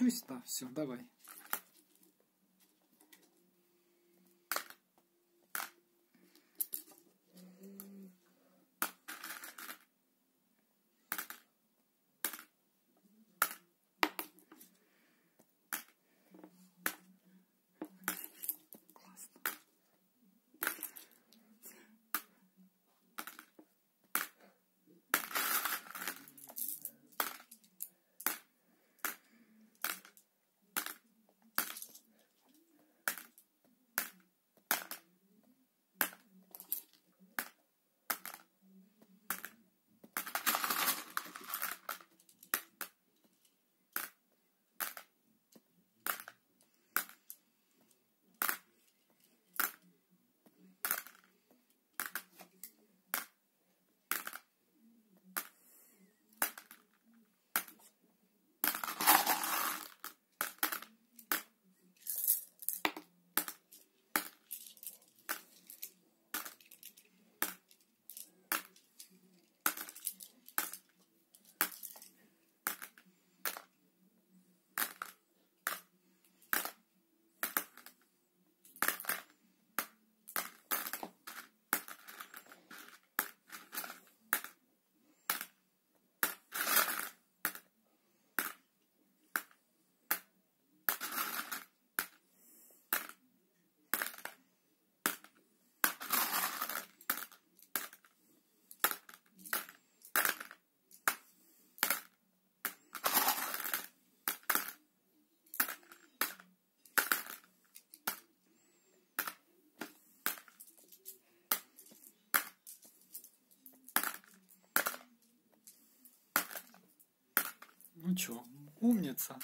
научусь, да, все, давай. Ну чё, умница.